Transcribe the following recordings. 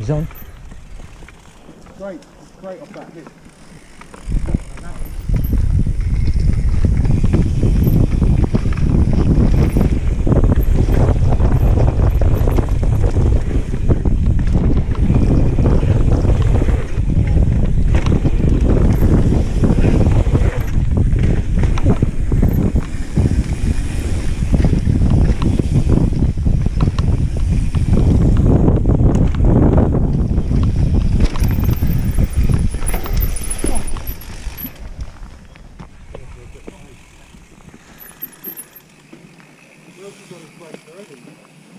He's on. Great, great off that hip.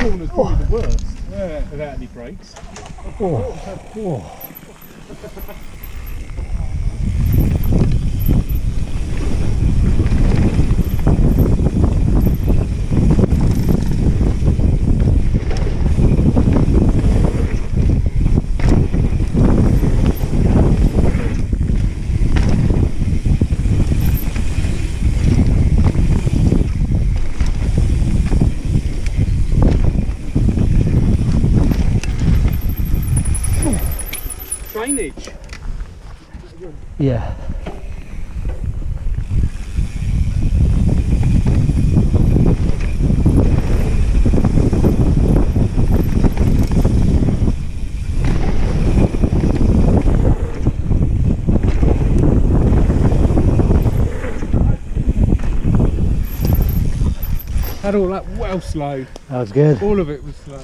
That corner's probably the worst. Yeah, without any brakes. Oh, oh. oh. Drainage. Yeah. Had all that well slow. That was good. All of it was slow.